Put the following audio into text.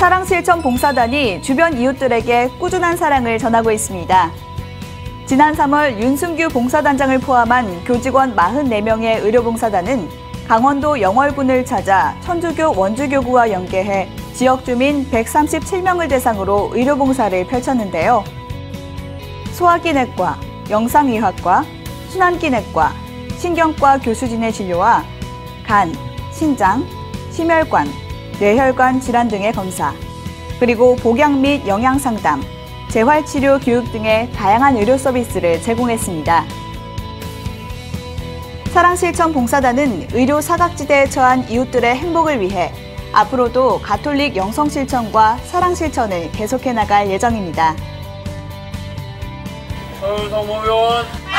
사랑실천 봉사단이 주변 이웃들에게 꾸준한 사랑을 전하고 있습니다. 지난 3월 윤승규 봉사단장을 포함한 교직원 44명의 의료봉사단은 강원도 영월군을 찾아 천주교 원주교구와 연계해 지역 주민 137명을 대상으로 의료봉사를 펼쳤는데요. 소화기내과, 영상의학과, 순환기내과, 신경과 교수진의 진료와 간, 신장, 심혈관, 뇌혈관 질환 등의 검사, 그리고 복양 및 영양 상담, 재활치료 교육 등의 다양한 의료 서비스를 제공했습니다. 사랑실천 봉사단은 의료 사각지대에 처한 이웃들의 행복을 위해 앞으로도 가톨릭 영성실천과 사랑실천을 계속해 나갈 예정입니다. 서울 성모교원 화이팅!